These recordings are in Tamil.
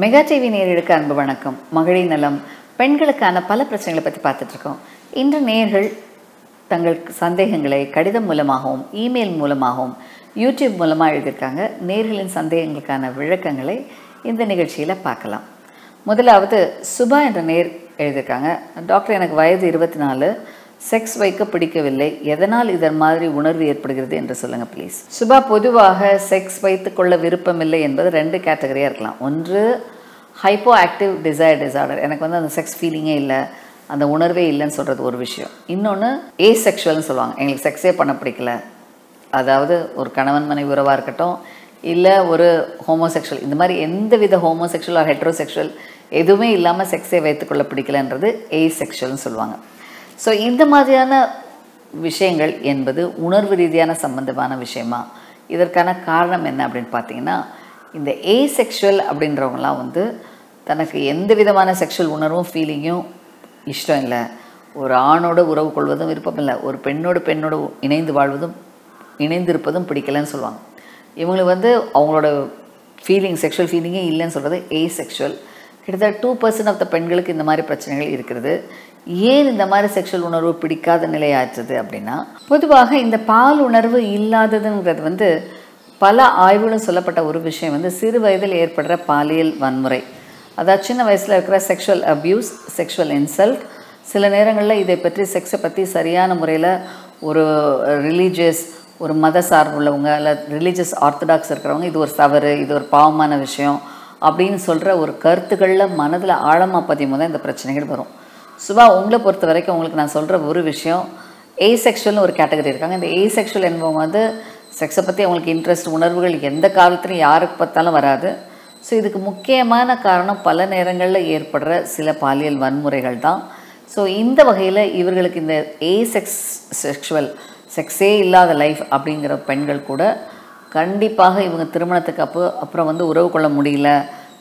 மெகா டிவி நேயர்களுக்கு அன்பு வணக்கம். மகளிர் நலம். பெண்களுக்கான பல பிரச்சனைகளை பற்றி பார்த்துட்டு இருக்கோம் இன்று நேர்கள் தங்கள் சந்தேகங்களை கடிதம் மூலமாகவும் இமெயில் மூலமாகவும் யூடியூப் மூலமாக எழுதியிருக்காங்க. நேர்களின் சந்தேகங்களுக்கான விளக்கங்களை இந்த நிகழ்ச்சியில் பார்க்கலாம். முதலாவது சுபா என்ற நேர் எழுதியிருக்காங்க. டாக்டர் எனக்கு வயது இருபத்தி நாலு. செக்ஸ் வைக்க பிடிக்கவில்லை. எதனால் இதன் மாதிரி உணர்வு ஏற்படுகிறது என்று சொல்லுங்கள் ப்ளீஸ் சுபா பொதுவாக செக்ஸ் வைத்துக்கொள்ள விருப்பமில்லை என்பது ரெண்டு கேட்டகரியாக இருக்கலாம். ஒன்று ஹைப்போ ஆக்டிவ் டிசைர் டிசார்டர் எனக்கு வந்து அந்த செக்ஸ் ஃபீலிங்கே இல்லை. அந்த உணர்வே இல்லைன்னு சொல்கிறது ஒரு விஷயம். இன்னொன்று ஏ செக்ஷுவல்னு சொல்லுவாங்க. எங்களுக்கு செக்ஸே பண்ண பிடிக்கல. அதாவது ஒரு கணவன் மனைவி உறவாக இருக்கட்டும் இல்லை ஒரு ஹோமோசெக்ஷுவல் இந்த மாதிரி எந்த வித ஹோமோசெக்ஷுவல் ஆர் ஹெட்ரோசெக்ஷுவல் எதுவுமே இல்லாமல் செக்ஸே வைத்துக்கொள்ள பிடிக்கலன்றது ஏ செக்ஷுவல்னு சொல்லுவாங்க. ஸோ இந்த மாதிரியான விஷயங்கள் என்பது உணர்வு ரீதியான சம்பந்தமான விஷயமா? இதற்கான காரணம் என்ன அப்படின்னு பார்த்தீங்கன்னா இந்த ஏ செக்ஷுவல் அப்படின்றவங்களாம் வந்து தனக்கு எந்த விதமான செக்ஷுவல் உணர்வும் ஃபீலிங்கும் இஷ்டம் இல்லை. ஒரு ஆணோட உறவு கொள்வதும் விருப்பம் இல்லை. ஒரு பெண்ணோட பெண்ணோடு இணைந்து வாழ்வதும் இணைந்திருப்பதும் பிடிக்கலன்னு சொல்லுவாங்க. இவங்களுக்கு வந்து அவங்களோட ஃபீலிங் செக்ஷுவல் ஃபீலிங்கே இல்லைன்னு சொல்கிறது ஏ செக்ஷுவல் கிட்டத்தட்ட டூ பர்சன்ட் ஆஃப் த பெண்களுக்கு இந்த மாதிரி பிரச்சனைகள் இருக்கிறது. ஏன் இந்த மாதிரி செக்ஷுவல் உணர்வு பிடிக்காத நிலையாச்சுது அப்படின்னா பொதுவாக இந்த பால் உணர்வு இல்லாததுங்கிறது வந்து பல ஆய்வுகளும் சொல்லப்பட்ட ஒரு விஷயம் வந்து சிறு வயதில் ஏற்படுற பாலியல் வன்முறை. அதாவது சின்ன வயசில் இருக்கிற செக்ஷுவல் அப்யூஸ் செக்ஷுவல் இன்சல்ட் சில நேரங்களில் இதை பற்றி செக்ஸை பற்றி சரியான முறையில் ஒரு ரிலீஜியஸ் ஒரு மத சார்புள்ளவங்க இல்லை ரிலீஜியஸ் ஆர்த்தடாக்ஸ் இருக்கிறவங்க இது ஒரு தவறு இது ஒரு பாவமான விஷயம் அப்படின்னு சொல்கிற ஒரு கருத்துக்களில் மனதில் ஆழமாக பதியும் போது இந்த பிரச்சனைகள் வரும். சுபா உங்களை பொறுத்த வரைக்கும் உங்களுக்கு நான் சொல்கிற ஒரு விஷயம் ஏ செக்ஷுவல்னு ஒரு கேட்டகரி இருக்காங்க. இந்த ஏ செக்ஷுவல் என்பவங்க வந்து செக்ஸை பற்றி அவங்களுக்கு இன்ட்ரெஸ்ட் உணர்வுகள் எந்த காலத்துலையும் யாருக்கு பார்த்தாலும் வராது. ஸோ இதுக்கு முக்கியமான காரணம் பல நேரங்களில் ஏற்படுற சில பாலியல் வன்முறைகள் தான். ஸோ இந்த வகையில் இவர்களுக்கு இந்த ஏ செக்ஸ் செக்ஷுவல் செக்ஸே இல்லாத லைஃப் அப்படிங்கிற பெண்கள் கூட கண்டிப்பாக இவங்க திருமணத்துக்கு அப்போ அப்புறம் வந்து உறவு கொள்ள முடியல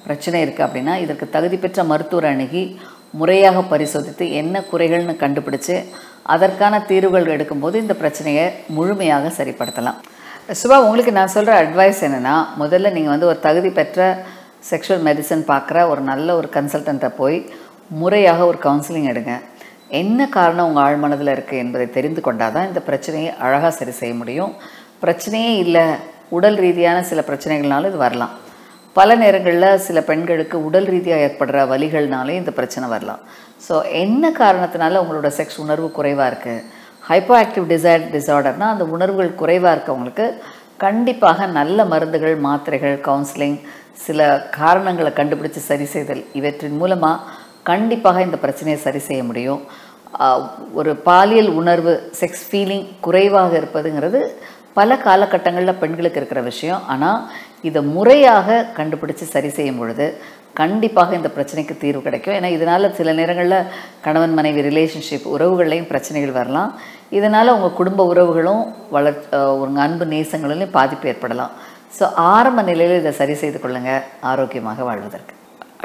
பிரச்சனை இருக்குது அப்படின்னா இதற்கு தகுதி பெற்ற மருத்துவர் அணுகி முறையாக பரிசோதித்து என்ன குறைகள்னு கண்டுபிடிச்சு அதற்கான தீர்வுகள் எடுக்கும்போது இந்த பிரச்சனையை முழுமையாக சரிப்படுத்தலாம். சுபா உங்களுக்கு நான் சொல்கிற அட்வைஸ் என்னென்னா முதல்ல நீங்கள் வந்து ஒரு தகுதி பெற்ற செக்ஷுவல் மெடிசன் பார்க்குற ஒரு நல்ல ஒரு கன்சல்டண்ட்டை போய் முறையாக ஒரு கவுன்சிலிங் எடுங்க. என்ன காரணம் உங்கள் ஆழ்மனதில் இருக்குது என்பதை தெரிந்து கொண்டால் தான் இந்த பிரச்சனையை அழகாக சரி செய்ய முடியும். பிரச்சனையே இல்லை உடல் ரீதியான சில பிரச்சனைகள்னாலும் இது வரலாம். பல நேரங்களில் சில பெண்களுக்கு உடல் ரீதியாக ஏற்படுற வலிகள்னாலே இந்த பிரச்சனை வரலாம். ஸோ என்ன காரணத்தினால உங்களோட செக்ஸ் உணர்வு குறைவாக இருக்குது ஹைப்போ ஆக்டிவ் டிசைர் டிசார்டர்னால் அந்த உணர்வுகள் குறைவாக இருக்கவங்களுக்கு கண்டிப்பாக நல்ல மருந்துகள் மாத்திரைகள் கவுன்சிலிங் சில காரணங்களை கண்டுபிடிச்சு சரி செய்தல் இவற்றின் மூலமாக கண்டிப்பாக இந்த பிரச்சனையை சரி செய்ய முடியும். ஒரு பாலியல் உணர்வு செக்ஸ் ஃபீலிங் குறைவாக இருப்பதுங்கிறது பல காலகட்டங்களில் பெண்களுக்கு இருக்கிற விஷயம். ஆனால் இதை முறையாக கண்டுபிடிச்சு சரி செய்யும் பொழுது கண்டிப்பாக இந்த பிரச்சனைக்கு தீர்வு கிடைக்கும். ஏன்னா இதனால் சில நேரங்களில் கணவன் மனைவி ரிலேஷன்ஷிப் உறவுகள்லையும் பிரச்சனைகள் வரலாம். இதனால் உங்கள் குடும்ப உறவுகளும் வளர் உங்கள் அன்பு நேசங்களிலும் பாதிப்பு ஏற்படலாம். ஸோ ஆரம்ப நிலையில் இதை சரி செய்து கொள்ளுங்கள் ஆரோக்கியமாக வாழ்வதற்கு.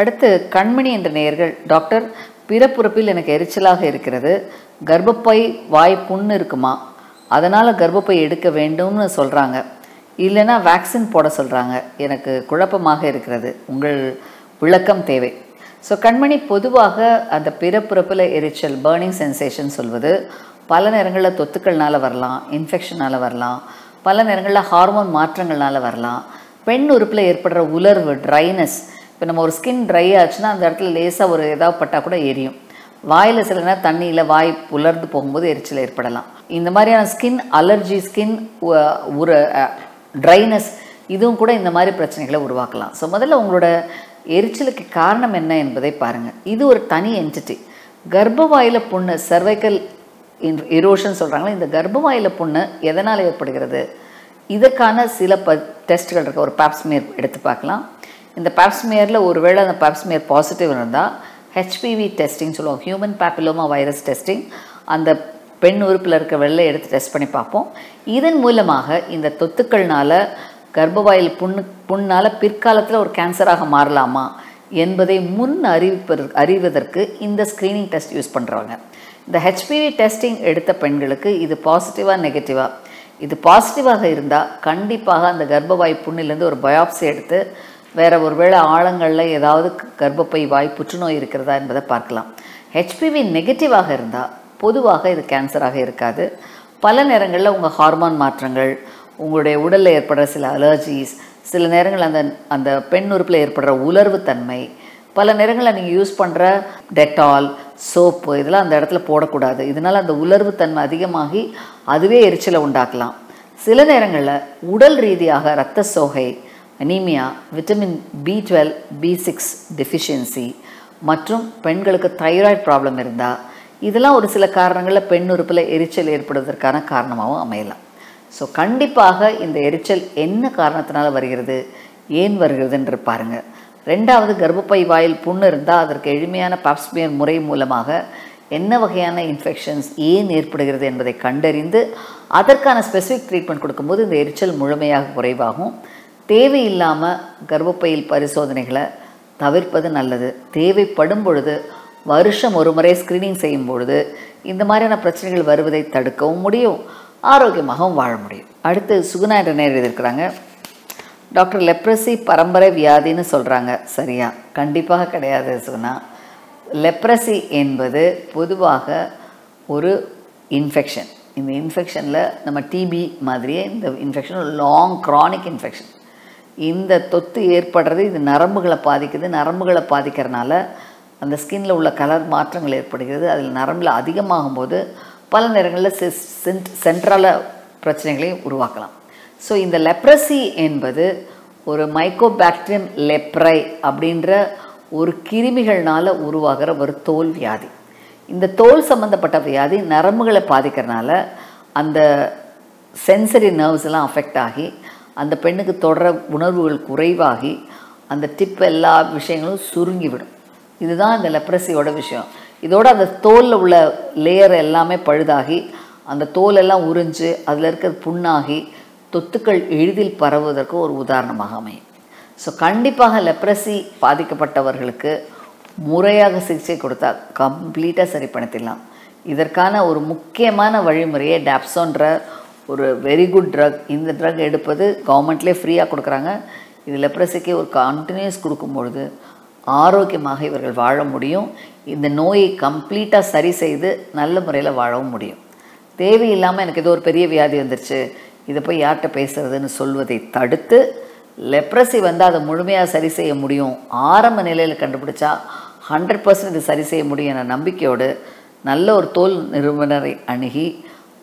அடுத்து கண்மணி என்ற நேயர்கள் டாக்டர் பிறப்புறப்பில் எனக்கு எரிச்சலாக இருக்கிறது. கர்ப்பப்பை வாய் புண்ணு இருக்குமா? அதனால் கர்ப்பப்பை எடுக்க வேண்டும்னு சொல்கிறாங்க இல்லைன்னா வேக்சின் போட சொல்கிறாங்க எனக்கு குழப்பமாக இருக்கிறது. உங்கள் விளக்கம் தேவை. ஸோ கண்மணி பொதுவாக அந்த பிறப்புறப்பில் எரிச்சல் பேர்னிங் சென்சேஷன் சொல்வது பல நேரங்களில் தொத்துக்கள்னால வரலாம் இன்ஃபெக்ஷனால் வரலாம் பல நேரங்களில் ஹார்மோன் மாற்றங்கள்னால வரலாம். பெண் உறுப்பில் ஏற்படுற உலர்வு ட்ரைனஸ் இப்போ நம்ம ஒரு ஸ்கின் ட்ரை ஆச்சுன்னா அந்த இடத்துல லேசாக ஒரு ஏதாவது பட்டால் கூட எரியும். வாயில் சில நேரம் தண்ணியில் வாய் உலர்ந்து போகும்போது எரிச்சல் ஏற்படலாம். இந்த மாதிரியான ஸ்கின் அலர்ஜி ஸ்கின் உர ட்ரைனஸ் இதுவும் கூட இந்த மாதிரி பிரச்சனைகளை உருவாக்கலாம். ஸோ முதல்ல உங்களோட எரிச்சலுக்கு காரணம் என்ன என்பதை பாருங்கள் இது ஒரு தனி என்டிட்டி கர்ப்பவாயில் புண்ணு சர்வைக்கல் இரோஷன் சொல்கிறாங்களே இந்த கர்ப்பவாயில் புண்ணு எதனால் ஏற்படுகிறது? இதற்கான சில ப டெஸ்ட்டுகள் இருக்குது ஒரு பேப்ஸ்மியர் எடுத்து பார்க்கலாம். இந்த பேப்ஸ்மியரில் ஒருவேளை அந்த பேப்ஸ்மியர் பாசிட்டிவ் இருந்தால் ஹெச்பிவி டெஸ்டிங் சொல்லுவோம். ஹியூமன் பேப்பிலோமா வைரஸ் டெஸ்டிங் அந்த பெண் உறுப்பில் இருக்க வெள்ளை எடுத்து டெஸ்ட் பண்ணி பார்ப்போம். இதன் மூலமாக இந்த தொத்துக்கள்னால கர்ப்பவாயில் புண்ணு புண்ணால் பிற்காலத்தில் ஒரு கேன்சராக மாறலாமா என்பதை முன் அறிவிப்பது அறிவதற்கு இந்த ஸ்க்ரீனிங் டெஸ்ட் யூஸ் பண்ணுறாங்க இந்த ஹெச்பிவி டெஸ்டிங் எடுத்த பெண்களுக்கு இது பாசிட்டிவாக நெகட்டிவாக இது பாசிட்டிவாக இருந்தால் கண்டிப்பாக அந்த கர்ப்பவாய் புண்ணிலேருந்து ஒரு பயாப்சி எடுத்து வேறு ஒரு வேளை ஆழங்களில் ஏதாவது கர்ப்பப்பை வாய் புற்றுநோய் இருக்கிறதா என்பதை பார்க்கலாம். ஹெச்பிவி நெகட்டிவாக இருந்தால் பொதுவாக இது கேன்சராக இருக்காது. பல நேரங்களில் உங்கள் ஹார்மோன் மாற்றங்கள் உங்களுடைய உடலில் ஏற்படுற சில அலர்ஜிஸ் சில நேரங்கள் அந்த அந்த பெண் உறுப்பில் ஏற்படுற உலர்வு தன்மை பல நேரங்களில் நீங்கள் யூஸ் பண்ணுற டெட்டால் சோப்பு இதெல்லாம் அந்த இடத்துல போடக்கூடாது. இதனால் அந்த உலர்வு தன்மை அதிகமாகி அதுவே எரிச்சலை உண்டாக்கலாம். சில நேரங்களில் உடல் ரீதியாக இரத்த சோகை anaemia vitamin B twelve B six deficiency மற்றும் பெண்களுக்கு தைராய்டு ப்ராப்ளம் இருந்தால் இதெல்லாம் ஒரு சில காரணங்களில் பெண் உறுப்பில் எரிச்சல் ஏற்படுவதற்கான காரணமாகவும் அமையலாம். ஸோ கண்டிப்பாக இந்த எரிச்சல் என்ன காரணத்தினால வருகிறது? ஏன் வருகிறதுன்று பாருங்கள் ரெண்டாவது கர்ப்பப்பை வாயில் புண்ணு இருந்தால் அதற்கு எளிமையான பாப்ஸ்மியர் முறை மூலமாக என்ன வகையான இன்ஃபெக்ஷன்ஸ் ஏன் ஏற்படுகிறது என்பதை கண்டறிந்து அதற்கான ஸ்பெசிஃபிக் ட்ரீட்மெண்ட் கொடுக்கும்போது இந்த எரிச்சல் முழுமையாக குறைவாகும். தேவையில்லாமல் கர்ப்பப்பையில் பரிசோதனைகளை தவிர்ப்பது நல்லது. தேவைப்படும் பொழுது வருஷம் ஒரு முறை ஸ்க்ரீனிங் செய்யும் பொழுது இந்த மாதிரியான பிரச்சனைகள் வருவதை தடுக்கவும் முடியும். ஆரோக்கியமாகவும் வாழ முடியும். அடுத்து சுகுணா என்ற நேர் எழுதியிருக்கிறாங்க டாக்டர் லெப்ரசி பரம்பரை வியாதின்னு சொல்கிறாங்க சரியா? கண்டிப்பாக கிடையாது சுகுணா. லெப்ரசி என்பது பொதுவாக ஒரு இன்ஃபெக்ஷன் இந்த இன்ஃபெக்ஷனில் நம்ம டிபி மாதிரியே இந்த இன்ஃபெக்ஷன் லாங் க்ரானிக் இன்ஃபெக்ஷன் இந்த தொத்து ஏற்படுறது இது நரம்புகளை பாதிக்குது. நரம்புகளை பாதிக்கிறனால அந்த ஸ்கின்ல உள்ள கலர் மாற்றங்கள் ஏற்படுகிறது. அதில் நரம்பில் அதிகமாகும் போது பல நேரங்களில் சென்ட்ரல பிரச்சனைகளையும் உருவாக்கலாம். ஸோ இந்த லெப்ரசி என்பது ஒரு மைக்கோபாக்டீரியம் லெப்ரை அப்படின்ற ஒரு கிருமிகள்னால உருவாகிற ஒரு தோல் வியாதி. இந்த தோல் சம்மந்தப்பட்ட வியாதி நரம்புகளை பாதிக்கிறனால அந்த சென்சரி நர்வ்ஸ் எல்லாம் அஃபெக்ட் ஆகி அந்த பெண்ணுக்கு தொடர உணர்வுகள் குறைவாகி அந்த டிப் எல்லா விஷயங்களும் சுருங்கிவிடும். இதுதான் இந்த லெப்ரஸியோட விஷயம். இதோட அந்த தோலில் உள்ள லேயர் எல்லாமே பழுதாகி அந்த தோல் எல்லாம் உறிஞ்சு அதில் இருக்கிற புண்ணாகி தொத்துக்கள் எளிதில் பரவுவதற்கு ஒரு உதாரணமாக அமையும். ஸோ கண்டிப்பாக லெப்ரசி பாதிக்கப்பட்டவர்களுக்கு முறையாக சிகிச்சை கொடுத்தா கம்ப்ளீட்டாக சரி பண்ணிடலாம் இதற்கான ஒரு முக்கியமான வழிமுறையே டாப்சோன்ற ஒரு வெரி குட் ட்ரக் இந்த ட்ரக் எடுப்பது கவர்மெண்ட்லேயே ஃப்ரீயாக கொடுக்குறாங்க. இது லெப்ரஸிக்கு ஒரு கண்டினியூஸ் கொடுக்கும்பொழுது ஆரோக்கியமாக இவர்கள் வாழ முடியும். இந்த நோயை கம்ப்ளீட்டாக சரி செய்து நல்ல முறையில் வாழவும் முடியும். தேவையில்லாமல் எனக்கு ஏதோ ஒரு பெரிய வியாதி வந்துருச்சு இதை போய் யார்கிட்ட பேசுறதுன்னு சொல்வதை தடுத்து லெப்ரசி வந்து அதை முழுமையாக சரி செய்ய முடியும். ஆரம்ப நிலையில் கண்டுபிடிச்சா ஹண்ட்ரட் பர்சன்ட் இது சரி செய்ய முடியும் என்ற நம்பிக்கையோடு நல்ல ஒரு தோல் நிறுவனரை அணுகி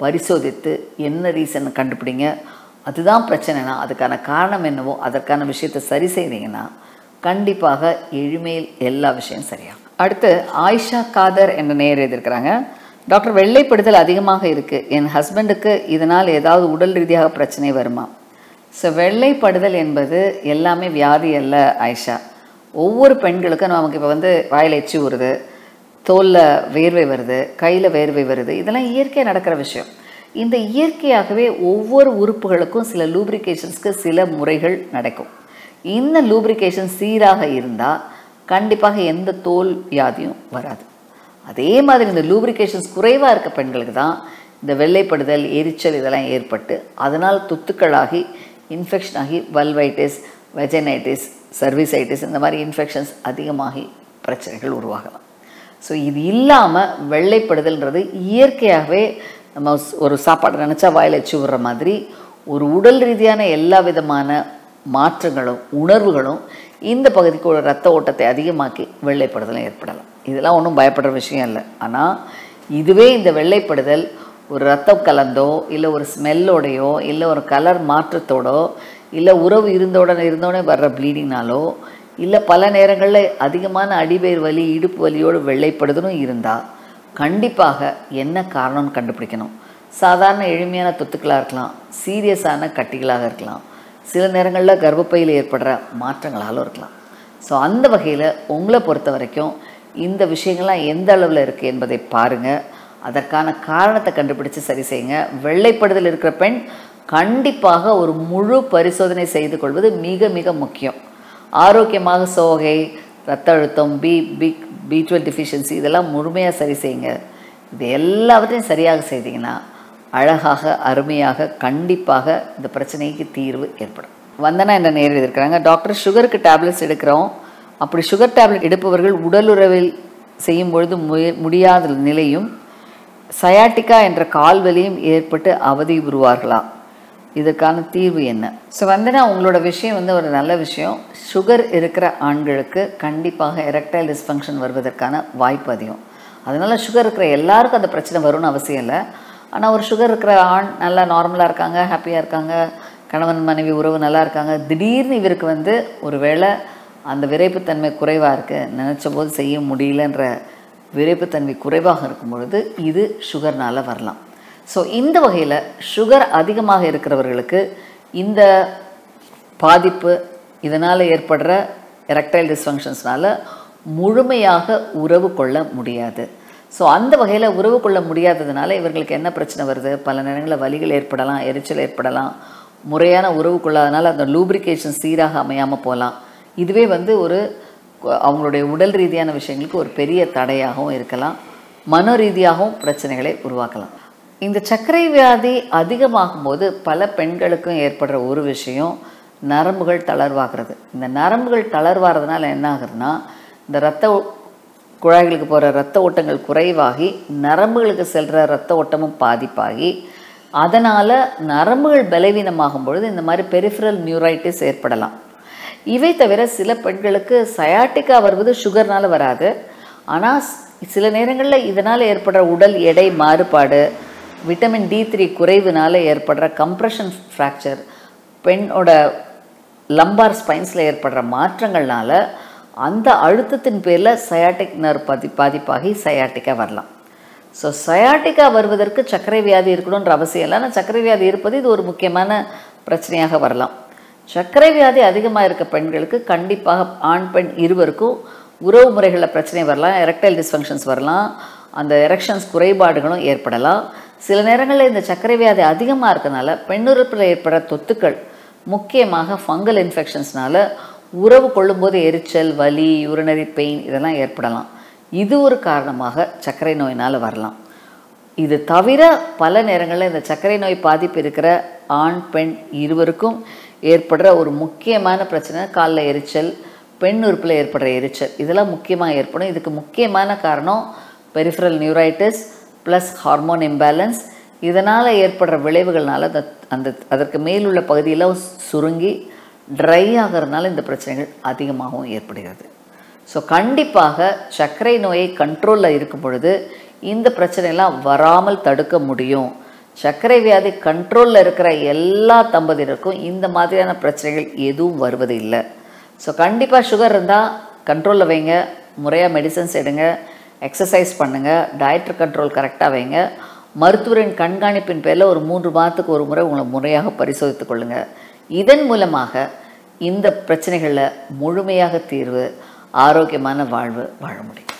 பரிசோதித்து என்ன ரீசன் கண்டுபிடிங்க. அதுதான் பிரச்சனைனா அதுக்கான காரணம் என்னவோ அதற்கான விஷயத்தை சரி செய்தீங்கன்னா கண்டிப்பாக எளிமையில் எல்லா விஷயம் சரியாகும். அடுத்து ஆயிஷா காதர் என்ற நேர் எழுதியிருக்கிறாங்க டாக்டர் வெள்ளைப்படுதல் அதிகமாக இருக்குது என் ஹஸ்பண்டுக்கு இதனால் ஏதாவது உடல் ரீதியாக பிரச்சனை வருமா? ஸோ வெள்ளைப்படுதல் என்பது எல்லாமே வியாதி அல்ல ஆயிஷா. ஒவ்வொரு பெண்களுக்கும் நமக்கு இப்போ வந்து வாயில் எச்சி வருது தோலில் வேர்வை வருது கையில் வேர்வை வருது. இதெல்லாம் இயற்கையாக நடக்கிற விஷயம். இந்த இயற்கையாகவே ஒவ்வொரு உறுப்புகளுக்கும் சில லூப்ரிகேஷன்ஸ்க்கு சில முறைகள் நடக்கும். இந்த லூப்ரிகேஷன் சீராக இருந்தால் கண்டிப்பாக எந்த தோல் வியாதியும் வராது. அதே மாதிரி இந்த லூப்ரிகேஷன்ஸ் குறைவாக இருக்க பெண்களுக்கு தான் இந்த வெள்ளைப்படுதல் எரிச்சல் இதெல்லாம் ஏற்பட்டு அதனால் துத்துக்களாகி இன்ஃபெக்ஷன் ஆகி வல்வைட்டிஸ் வெஜனைட்டிஸ் சர்வீசைட்டிஸ் இந்த மாதிரி இன்ஃபெக்ஷன்ஸ் அதிகமாகி பிரச்சனைகள் உருவாகலாம். ஸோ இது இல்லாமல் வெள்ளைப்படுதல்ன்றது இயற்கையாகவே நம்ம ஒரு சாப்பாடு நினச்சா வாயில் வச்சு விடுற மாதிரி ஒரு உடல் ரீதியான எல்லா விதமான மாற்றங்களும் உணர்வுகளும் இந்த பகுதிக்கு ஒரு ரத்த ஓட்டத்தை அதிகமாக்கி வெள்ளைப்படுதலும் ஏற்படலாம். இதெல்லாம் ஒன்றும் பயப்படுற விஷயம் இல்லை. ஆனால் இதுவே இந்த வெள்ளைப்படுதல் ஒரு ரத்தம் கலந்தோ இல்லை ஒரு ஸ்மெல்லோடையோ இல்லை ஒரு கலர் மாற்றத்தோடோ இல்லை உறவு இருந்தோடனே இருந்தோடனே வர்ற ப்ளீடிங்னாலோ இல்லை பல நேரங்களில் அதிகமான அடிவயிறு வலி இடுப்பு வலியோடு வெள்ளைப்படுதலும் இருந்தால் கண்டிப்பாக என்ன காரணம்னு கண்டுபிடிக்கணும். சாதாரண எளிமையான தொத்துக்களாக இருக்கலாம் சீரியஸான கட்டிகளாக இருக்கலாம். சில நேரங்களில் கர்ப்பப்பையில் ஏற்படுற மாற்றங்களாலும் இருக்கலாம். ஸோ அந்த வகையில் உங்களை பொறுத்த வரைக்கும் இந்த விஷயங்கள்லாம் எந்த அளவில் இருக்குது என்பதை பாருங்கள் அதற்கான காரணத்தை கண்டுபிடிச்சு சரி செய்யுங்க. வெள்ளைப்படுதல் இருக்கிற பெண் கண்டிப்பாக ஒரு முழு பரிசோதனை செய்து கொள்வது மிக மிக முக்கியம். ஆரோக்கியமாக சோகை ரத்த அழுத்தம் B B B twelve deficiency இதெல்லாம் முழுமையாக சரி செய்யுங்க. இது எல்லாவற்றையும் சரியாக செய்தீங்கன்னா அழகாக அருமையாக கண்டிப்பாக இந்த பிரச்சனைக்கு தீர்வு ஏற்படும். வந்தனா என்ற நேரில் இருக்கிறாங்க டாக்டர் சுகருக்கு டேப்லெட்ஸ் எடுக்கிறோம். அப்படி சுகர் டேப்லெட் எடுப்பவர்கள் உடலுறவில் செய்யும் பொழுது முய முடியாத நிலையும் சயாட்டிக்கா என்ற கால்வலியும் ஏற்பட்டு அவதி உருவார்களா இதற்கான தீர்வு என்ன? ஸோ வந்தனா உங்களோட விஷயம் வந்து ஒரு நல்ல விஷயம். சுகர் இருக்கிற ஆண்களுக்கு கண்டிப்பாக எரக்டைல் டிஸ்ஃபங்க்ஷன் வருவதற்கான வாய்ப்பு அதிகம். அதனால் சுகர் இருக்கிற எல்லாருக்கும் அந்த பிரச்சனை வரும்னு அவசியம் இல்லை. ஆனால் ஒரு சுகர் இருக்கிற ஆண் நல்லா நார்மலாக இருக்காங்க ஹாப்பியாக இருக்காங்க கணவன் மனைவி உறவு நல்லா இருக்காங்க. திடீர்னு இவருக்கு வந்து ஒரு வேளை அந்த விரைப்புத்தன்மை குறைவாக இருக்குது நினச்ச போது செய்ய முடியலன்ற விரைப்புத்தன்மை குறைவாக இருக்கும் பொழுது இது சுகர்னால் வரலாம். ஸோ இந்த வகையில் சுகர் அதிகமாக இருக்கிறவர்களுக்கு இந்த பாதிப்பு இதனால் ஏற்படுற எரக்டைல் டிஸ்ஃபங்க்ஷன்ஸ்னால் முழுமையாக உறவு கொள்ள முடியாது. ஸோ அந்த வகையில் உறவு கொள்ள முடியாததுனால இவர்களுக்கு என்ன பிரச்சனை வருது? பல நேரங்களில் வலிகள் ஏற்படலாம் எரிச்சல் ஏற்படலாம். முறையான உறவு கொள்ளாதனால அந்த லூப்ரிகேஷன் சீராக அமையாமல் போகலாம். இதுவே வந்து ஒரு அவங்களுடைய உடல் ரீதியான விஷயங்களுக்கு ஒரு பெரிய தடையாகவும் இருக்கலாம். மன ரீதியாகவும் பிரச்சனைகளை உருவாக்கலாம். இந்த சர்க்கரை வியாதி அதிகமாகும் போது பல பெண்களுக்கும் ஏற்படுற ஒரு விஷயம் நரம்புகள் தளர்வாகிறது. இந்த நரம்புகள் தளர்வாகிறதுனால என்ன ஆகுதுன்னா இந்த ரத்த குழாய்களுக்கு போகிற ரத்த ஓட்டங்கள் குறைவாகி நரம்புகளுக்கு செல்கிற ரத்த ஓட்டமும் பாதிப்பாகி அதனால் நரம்புகள் பலவீனமாகும் பொழுது இந்த மாதிரி பெரிஃபரல் நியூரைட்டிஸ் ஏற்படலாம். இவை தவிர சில பெண்களுக்கு சயாட்டிக்கா வருவது சுகர்னால் வராது. ஆனால் சில நேரங்களில் இதனால் ஏற்படுற உடல் எடை மாறுபாடு விட்டமின் டி த்ரீ குறைவுனால ஏற்படுற கம்ப்ரெஷன் ஃப்ராக்சர் பெண்ணோட லம்பார் ஸ்பைன்ஸில் ஏற்படுற மாற்றங்கள்னால அந்த அழுத்தத்தின் பேரில் சயாட்டிக் நர்வ் பாதி பாதிப்பாகி சயாட்டிக்காக வரலாம். ஸோ சயாட்டிக்காக வருவதற்கு சர்க்கரை வியாதி இருக்கணுன்ற அவசியம் இல்லை. ஆனால் சர்க்கரை வியாதி இருப்பது இது ஒரு முக்கியமான பிரச்சனையாக வரலாம். சர்க்கரை வியாதி அதிகமாக இருக்க பெண்களுக்கு கண்டிப்பாக ஆண் பெண் இருவருக்கும் உறவு முறைகளில் பிரச்சனை வரலாம். எரக்டைல் டிஸ்ஃபங்க்ஷன்ஸ் வரலாம். அந்த எரெக்ஷன்ஸ் குறைபாடுகளும் ஏற்படலாம். சில நேரங்களில் இந்த சர்க்கரை வியாதி அதிகமாக இருக்கனால பெண்ணுறுப்பில் ஏற்பட தொத்துக்கள் முக்கியமாக ஃபங்கல் இன்ஃபெக்ஷன்ஸ்னால உறவு கொள்ளும்போது எரிச்சல் வலி யூரினரி பெயின் இதெல்லாம் ஏற்படலாம். இது ஒரு காரணமாக சர்க்கரை நோயினால் வரலாம். இது தவிர பல நேரங்களில் இந்த சர்க்கரை நோய் பாதிப்பு இருக்கிற ஆண் பெண் இருவருக்கும் ஏற்படுற ஒரு முக்கியமான பிரச்சனை காலில் எரிச்சல் பெண் உறுப்பில் ஏற்படுற எரிச்சல். இதெல்லாம் முக்கியமாக ஏற்படும். இதுக்கு முக்கியமான காரணம் peripheral neuritis plus hormone imbalance இதனால் ஏற்படுற விளைவுகள்னால அந்த அந்த அதற்கு மேலுள்ள பகுதியெல்லாம் சுருங்கி ட்ரை ஆகிறதுனால இந்த பிரச்சனைகள் அதிகமாகவும் ஏற்படுகிறது. ஸோ கண்டிப்பாக சர்க்கரை நோயை கண்ட்ரோலில் இருக்கும் பொழுது இந்த பிரச்சனையெல்லாம் வராமல் தடுக்க முடியும். சர்க்கரை வியாதி கண்ட்ரோலில் இருக்கிற எல்லா தம்பதியருக்கும் இந்த மாதிரியான பிரச்சனைகள் எதுவும் வருவது இல்லை. ஸோ கண்டிப்பாக சுகர் இருந்தால் கண்ட்ரோலில் வைங்க. முறையாக மெடிசன்ஸ் எடுங்க. எக்ஸசைஸ் பண்ணுங்கள் டயட் கண்ட்ரோல் கரெக்டாக வைங்க. மருத்துவரின் கண்காணிப்பின் பேரில் ஒரு மூன்று மாதத்துக்கு ஒரு முறை உங்களை முறையாக பரிசோதித்துக் கொள்ளுங்கள் இதன் மூலமாக இந்த பிரச்சனைகளில் முழுமையாக தீர்வு ஆரோக்கியமான வாழ்வு வாழ முடியும்.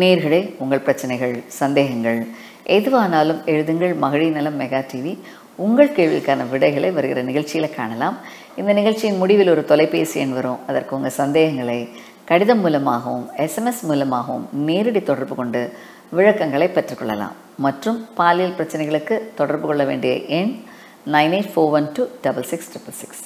நேர்களே உங்கள் பிரச்சனைகள் சந்தேகங்கள் எதுவானாலும் எழுதுங்கள் மகளிர் நலம் மெகா டிவி. உங்கள் கேள்விக்கான விடைகளை வருகிற நிகழ்ச்சியில் காணலாம். இந்த நிகழ்ச்சியின் முடிவில் ஒரு தொலைபேசி எண் வரும். அதற்கு உங்கள் சந்தேகங்களை கடிதம் மூலமாகவும் எஸ்எம்எஸ் மூலமாகவும் நேரடி தொடர்பு கொண்டு விளக்கங்களை பெற்றுக்கொள்ளலாம். மற்றும் பாலியல் பிரச்சனைகளுக்கு தொடர்பு கொள்ள வேண்டிய எண் nine eight four one two double six triple six